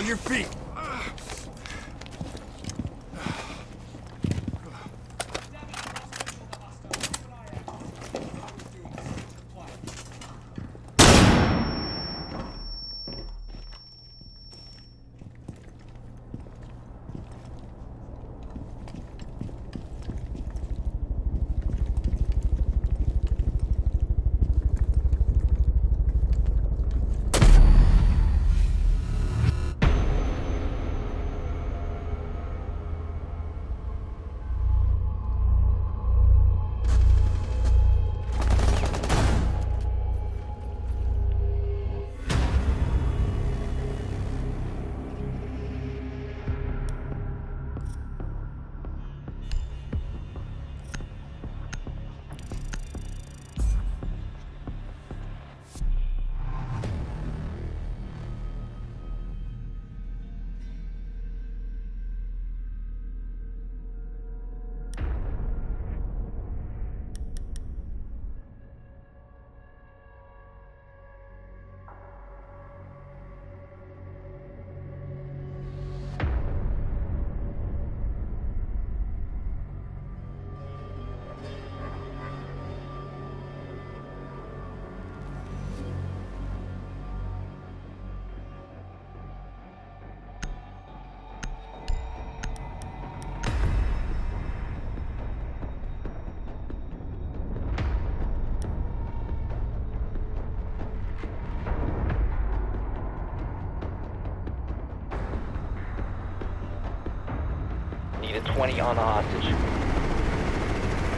On your feet! Need a 20 on the hostage. Get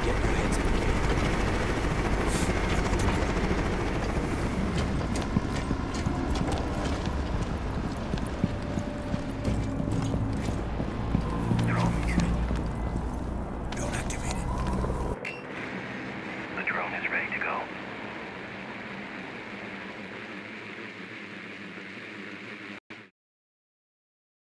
your hands in the game. Drone activated. The drone is ready to go.